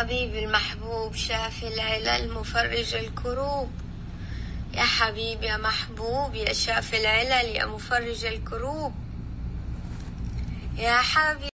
حبيبي المحبوب شافي العلل مفرج الكروب. يا حبيبي يا محبوب يا شافي العلل يا مفرج الكروب. يا حبيبي